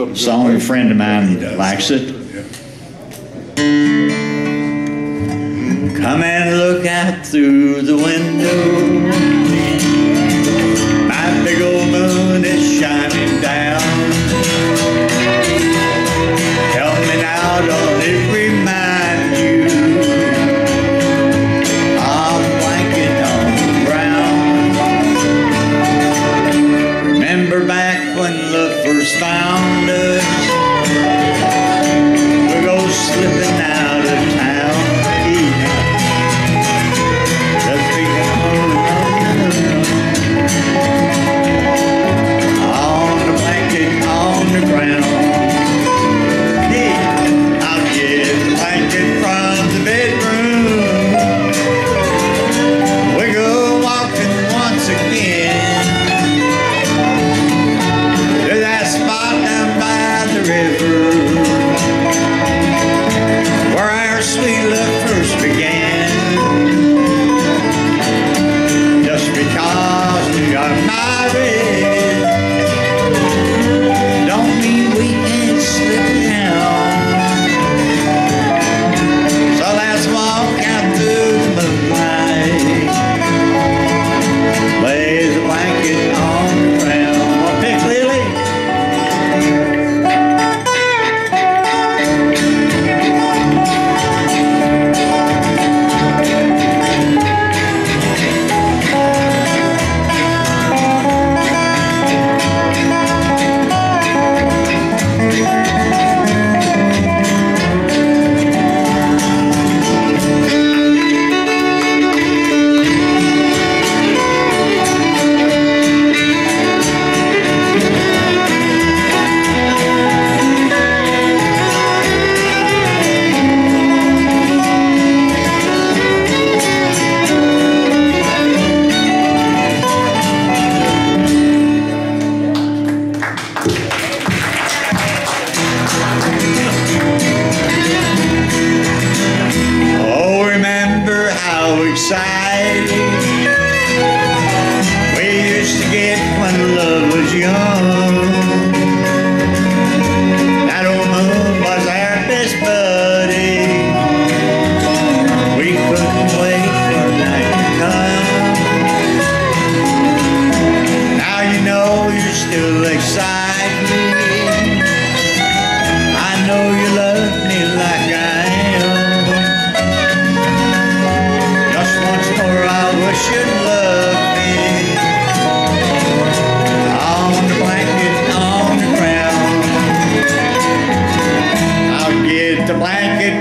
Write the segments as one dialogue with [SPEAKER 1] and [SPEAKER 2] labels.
[SPEAKER 1] It's only a friend of mine that likes it. Come and look out through the window. My big old moon is shining I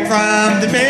[SPEAKER 1] from the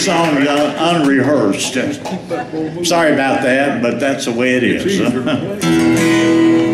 [SPEAKER 1] songs un- uh, unrehearsed. Sorry about that, but that's the way it is.